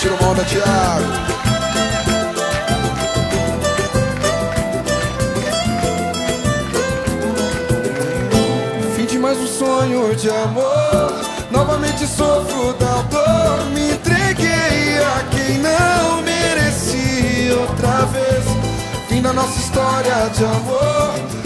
Tira uma onda, Thiago. Fim de mais um sonho de amor. Novamente sofro da dor. Me entreguei a quem não merecia outra vez. Fim da nossa história de amor.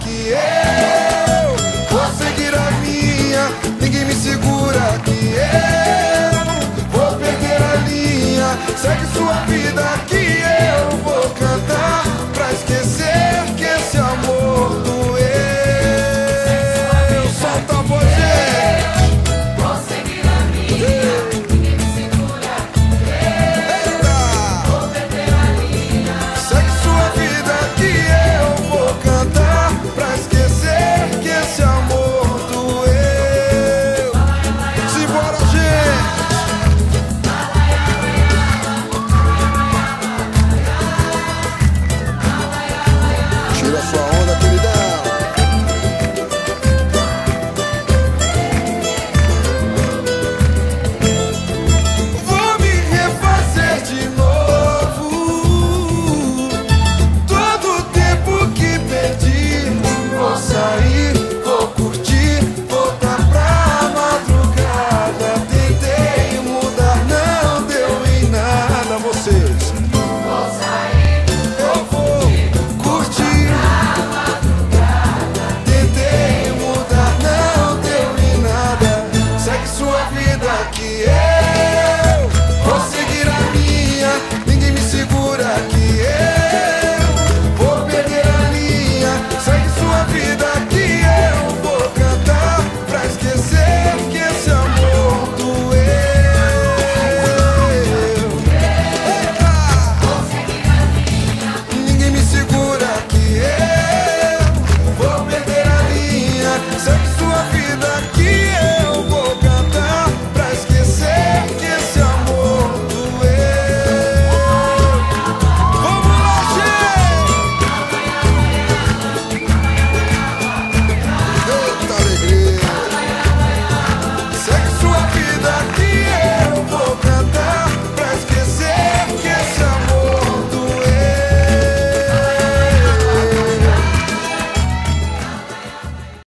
que eu vou seguir a minha, ninguém me segura que eu vou perder a linha, segue sua vida que eu